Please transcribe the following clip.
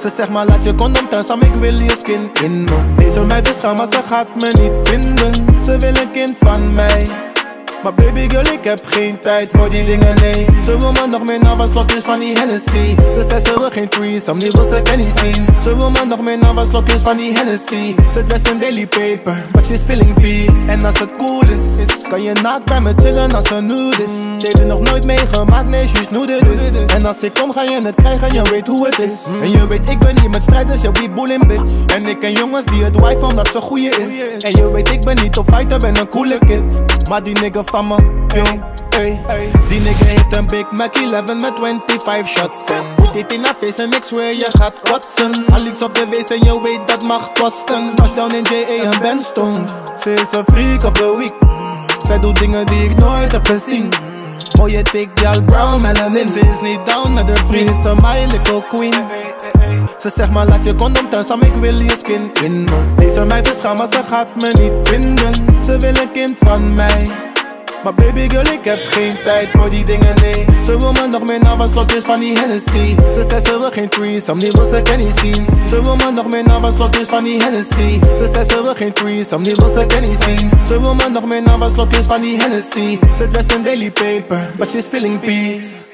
Ze zegt maar laat je condom thuis, am ik wil je skin in me. Deze meid is gaaf, maar ze gaat me niet vinden. Ze wil een kind van mij maar baby girl, ik heb geen tijd voor die dingen, nee. Ze wil me nog meer naar wat slokjes van die Hennessy. Ze zei ze geen threesome, die wil ze Kenny zien. Ze wil me nog meer naar wat slokjes van die Hennessy. Zit best in daily paper, but she's feeling peace. En als het cool is, kan je naakt bij me chillen als ze nude is. Ze het nog nooit meegemaakt, nee, she's nude dus. En als ik kom ga je het krijgen, je weet hoe het is. En je weet ik ben hier met strijders, ja we bullying bitch En ik ken jongens die het wife omdat ze goeie is. En je weet ik ben niet op fighter, ben een coole kid. Maar die nigga van yo, ey Die nigga heeft een Big Mac 11 met 25 shots En dit in haar face en ik zweer je gaat kotsen. Alex op de wees en je weet dat mag kosten. Touchdown in JA en Ben stoned Ze is een freak of the week. Zij doet dingen die ik nooit heb gezien. Mooie dik gal brown melanin Ze is niet down met haar vriend Is een my little queen. Ze zegt maar laat je condom thuis, ik wil je skin in me. Deze meid is gaaf, maar ze gaat me niet vinden. Ze wil een kind van mij maar baby girl, ik heb geen tijd voor die dingen, nee. Ze wil me nog meer naar wat slokjes van die Hennessy. Ze zei ze wil geen threesome, die wil ze Kenny zien. Ze wil me nog meer naar wat slokjes van die Hennessy. Ze zei ze wil geen threesome, die wil ze Kenny zien. Ze wil me nog meer naar wat slokjes van die Hennessy. Zit best in daily paper, but she's feeling peace